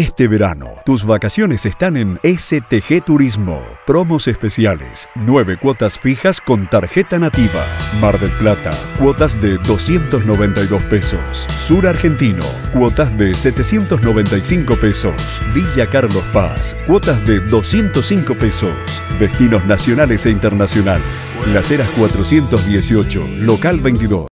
Este verano, tus vacaciones están en STG Turismo. Promos especiales, nueve cuotas fijas con tarjeta nativa. Mar del Plata, cuotas de 292 pesos. Sur Argentino, cuotas de 795 pesos. Villa Carlos Paz, cuotas de 205 pesos. Destinos nacionales e internacionales. Las Heras 418, local 22.